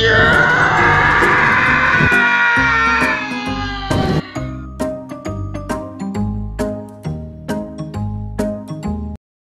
Yeah!